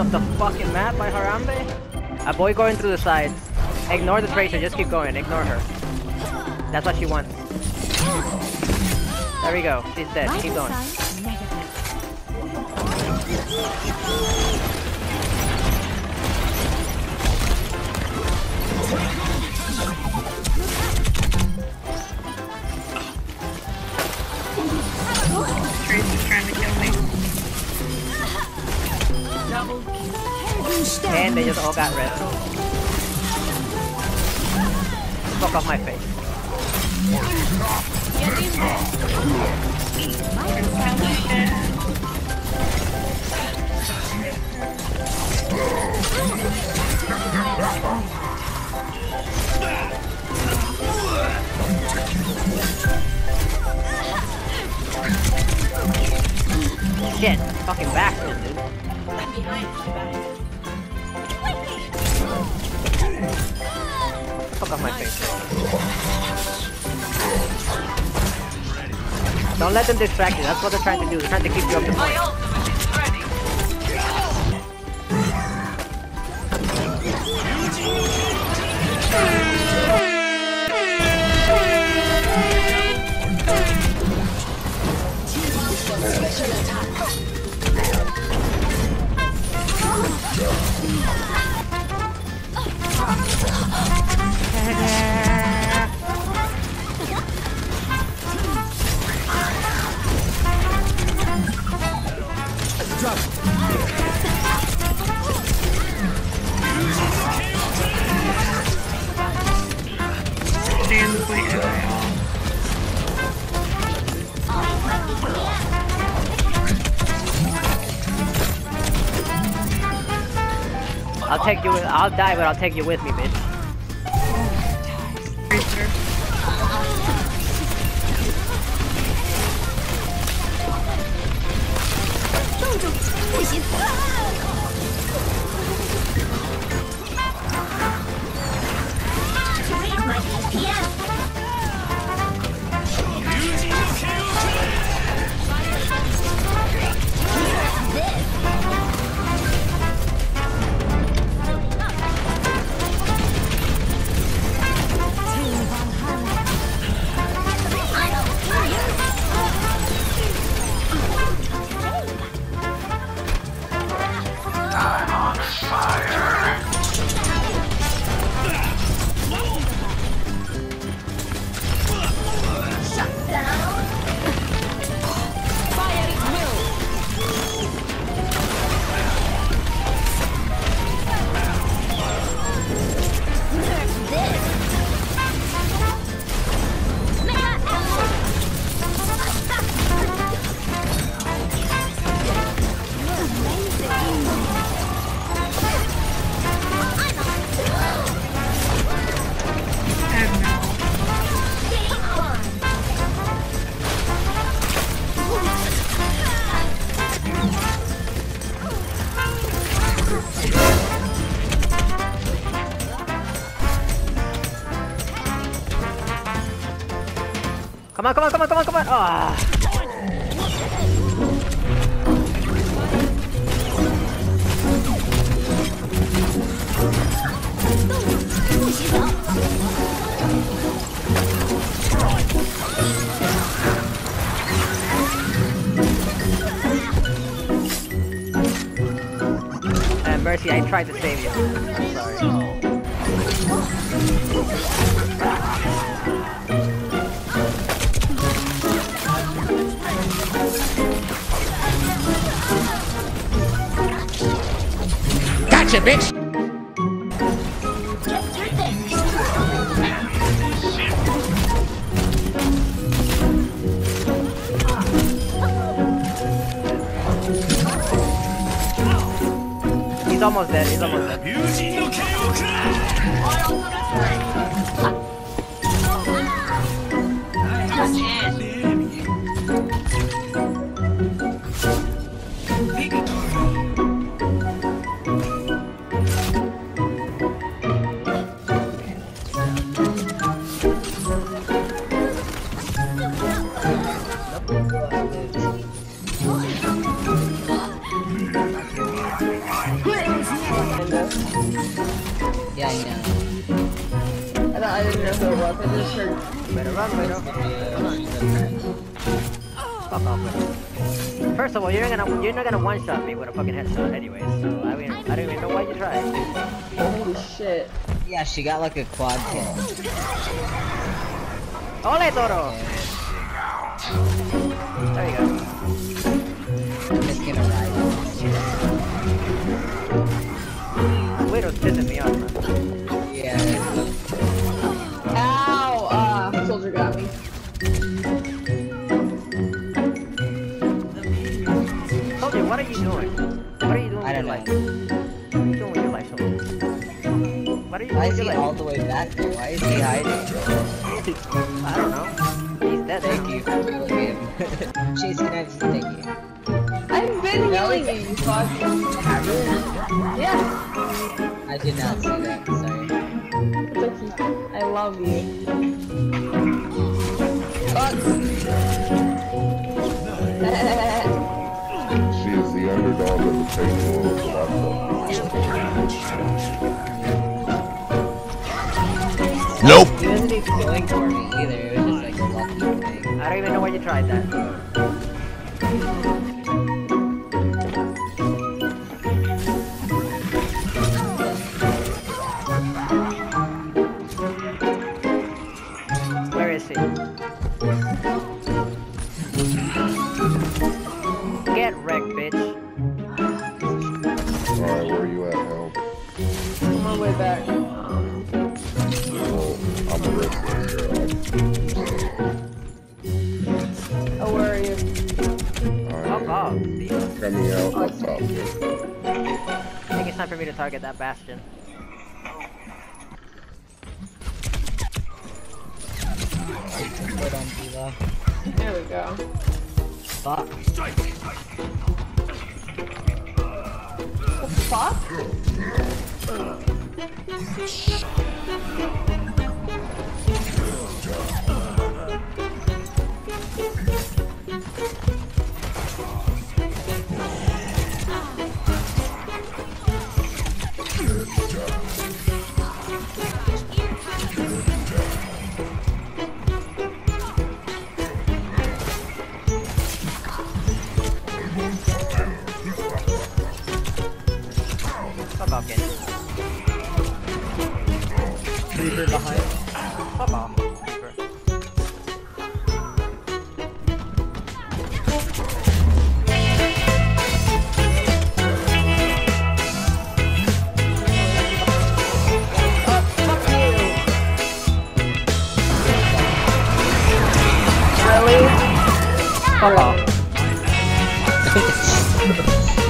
Off the fucking map by Harambe. A boy going through the sides. Ignore the Tracer, just keep going, ignore her. That's what she wants. There we go, she's dead, keep going. And they just all got red. Fuck off my face. Don't let them distract you. That's what they're trying to do. They're trying to keep you up My point. All. I'll take you. With, I'll die, but I'll take you with me, bitch. And Come on, come on, come on, come on, come on. Ah. And Mercy, I tried to save you. I'm sorry. Gotcha, bitch! He's almost dead. He's almost dead. 友 First of all, you're not gonna you're not gonna one shot me with a fucking headshot anyway. So I mean, I don't even know why you tried. Holy shit. Yeah, she got like a quad kill. Ole Toro. There you go. I'm just gonna ride. Widow's pissing me off, man. Yeah. Doing? What are you doing I with your don't life? know. What are you doing with your life, Soldier? What are you Why doing is he your all the way back there? Why is he hiding? I don't know. He's dead Thank now. you for healing him. Chase, can I have thank you? I've been healing you, you fuck. Yeah. I did not see that, sorry. It's okay. I love you. Fuck. Nope. He wasn't even going for me either, it was just like a lucky thing. I don't even know why you tried that. Where is he? Get wrecked, bitch. My way back. Well, I'm a wrestler oh, where are you? Fuck off. Coming out up top. I think it's time for me to target that bastion. Put on D.Va. There we go. Fuck. Fuck? Fuck Fuck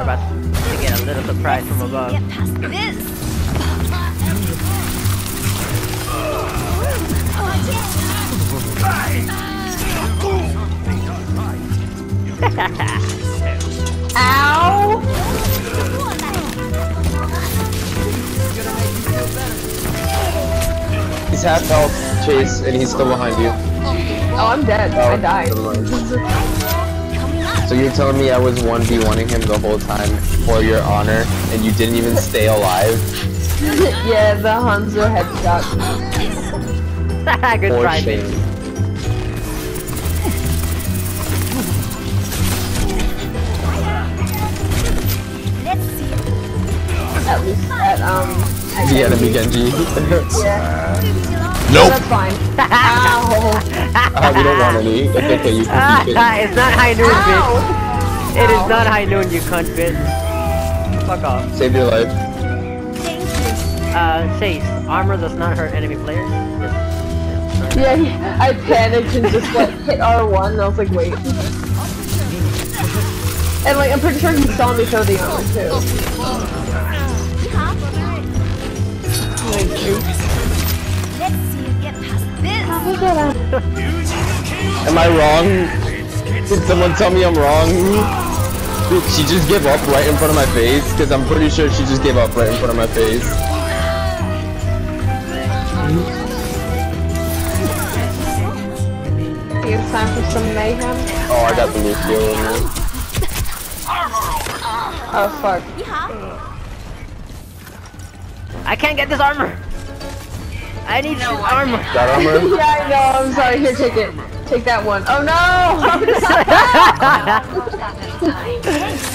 They're about to get a little surprise from above. Get past this. Ow! He's half health, Chase, and he's still behind you. Oh, I'm dead. I Oh, died. Never mind. So you're telling me I was 1v1ing him the whole time for your honor, and you didn't even stay alive? yeah, the Hanzo headshot. Good For try, shame. bitch. At least at um. at The enemy Genji. Genji. Yeah. Nope. That's fine. Ow. Ah, we don't want any. It's okay, you can keep it. it's not high noon, bitch. Ow. It is not high noon, you cunt, bitch. Fuck off. Save your life. Uh, Chase, armor does not hurt enemy players. Just, Yeah, he, I panicked and just like hit R1 and I was like, wait. And like, I'm pretty sure he saw me throw the armor too. Thank you. Am I wrong? Did someone tell me I'm wrong? Did she just give up right in front of my face? Because I'm pretty sure she just gave up right in front of my face. it's time for some mayhem. Oh, I got the new skill in me. Oh fuck. I can't get this armor. I need some armor. Got armor? Yeah, I know. I'm sorry. Here, take it. Take that one. Oh no!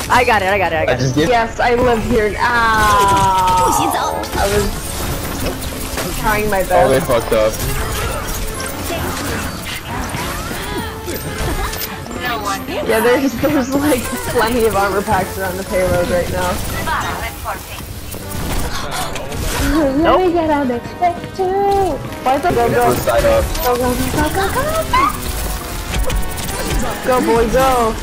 I got it. I got it. I I got it. yes, I live here. Ah. I was trying my best. Oh, they fucked up. Yeah, there's there's like plenty of armor packs around the payload right now. Nope. Me get on it. Why the go go side up. go go go go go go go boy go.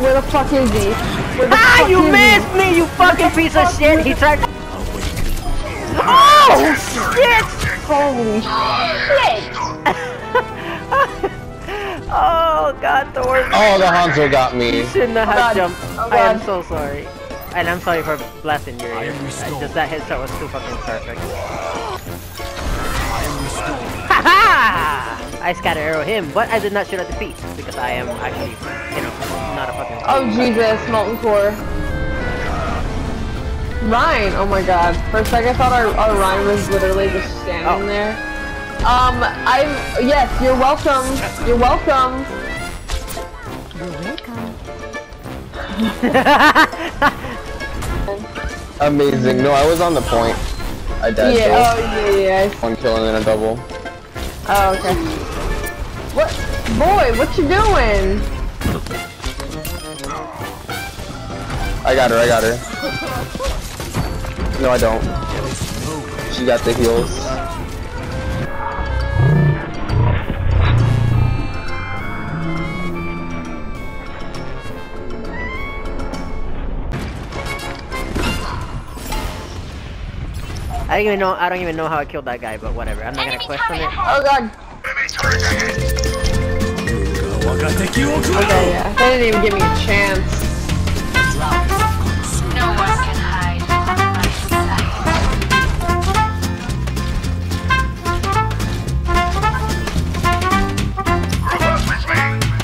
Where the fuck is he? Where the Ah, fuck you is missed me, you fucking piece of shit. He tried. Oh shit! Holy shit! Oh god, the worst. Oh, the Hanzo got me. Shouldn't have God. jumped. Oh, I am so sorry. And I'm sorry for blasting your ear. Just that headshot was too fucking perfect. Haha! I scatter arrow him, but I did not shoot at the feet because I am actually, you know, not a fucking. Oh Jesus, molten core. Ryan, oh my god. For a second I thought our, our Ryan was literally just standing Oh. there. Um, I'm, yes, you're welcome. you're welcome. You're welcome. Amazing. No, I was on the point. I died Yeah, oh yeah, yeah, yeah. One kill and then a double. Oh, okay. What? Boy, what you doing? I got her, I got her. No, I don't. She got the heals. I don't even know. I don't even know how I killed that guy, but whatever. I'm not Enemy gonna question it. Oh god. Okay, yeah. That didn't even give me a chance. No one can hide my.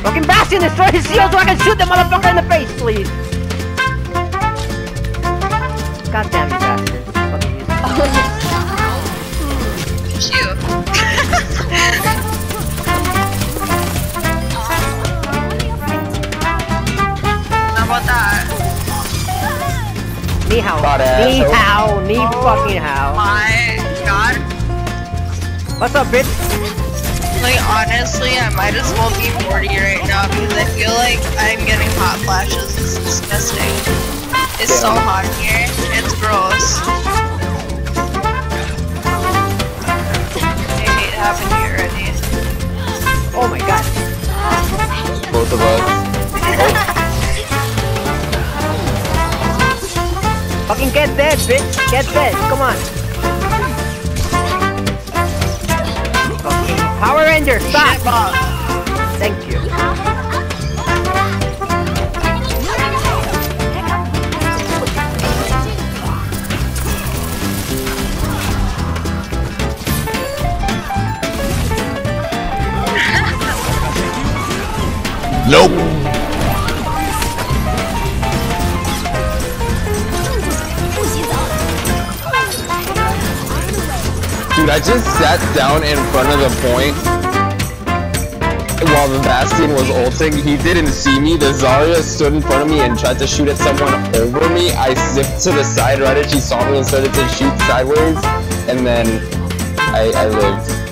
Fucking Bastion, destroy his shield so I can shoot the motherfucker in the face, please! God damn guys. Ni hao. Bot ass. Ni hao. Ni oh fucking hao. my god. What's up, bitch? Like, honestly, I might as well be 40 right now because I feel like I'm getting hot flashes. It's disgusting. It's so hot here. It's gross. I hate having you. Oh my god. Both of us. Fucking get dead, bitch. Get dead. Come on. Fucking Power Ranger, stop. Thank you. Nope. Dude, I just sat down in front of the point while the Bastion was ulting. He didn't see me. The Zarya stood in front of me and tried to shoot at someone over me. I zipped to the side right as she saw me and started to shoot sideways. And then I, I lived.